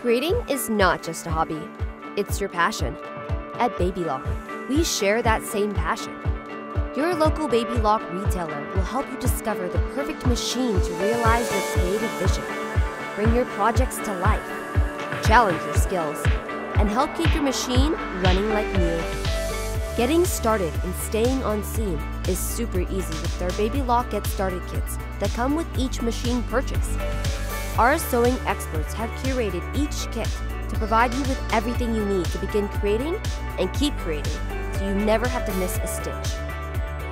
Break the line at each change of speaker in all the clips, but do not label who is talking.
Creating is not just a hobby, it's your passion. At Baby Lock, we share that same passion. Your local Baby Lock retailer will help you discover the perfect machine to realize your creative vision, bring your projects to life, challenge your skills, and help keep your machine running like new. Getting started and staying on scene is super easy with our Baby Lock Get Started kits that come with each machine purchase. Our sewing experts have curated each kit to provide you with everything you need to begin creating and keep creating so you never have to miss a stitch.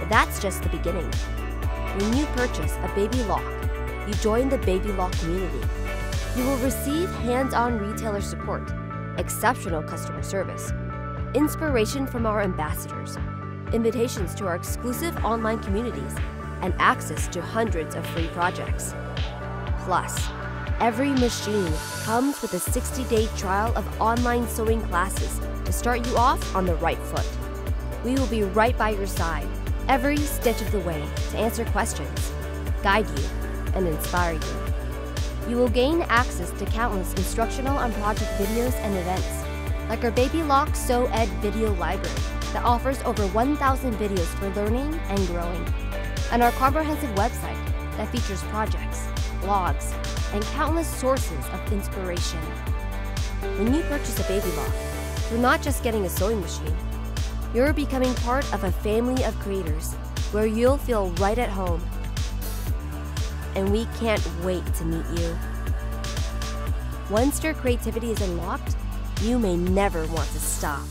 But that's just the beginning. When you purchase a Baby Lock, you join the Baby Lock community. You will receive hands on retailer support, exceptional customer service, inspiration from our ambassadors, invitations to our exclusive online communities, and access to hundreds of free projects. Plus, Every machine comes with a 60 day trial of online sewing classes to start you off on the right foot. We will be right by your side every stitch of the way to answer questions, guide you, and inspire you. You will gain access to countless instructional and project videos and events, like our Baby Lock Sew Ed video library that offers over 1,000 videos for learning and growing, and our comprehensive website that features projects, blogs, and countless sources of inspiration. When you purchase a Baby Lock, you're not just getting a sewing machine, you're becoming part of a family of creators where you'll feel right at home. And we can't wait to meet you. Once your creativity is unlocked, you may never want to stop.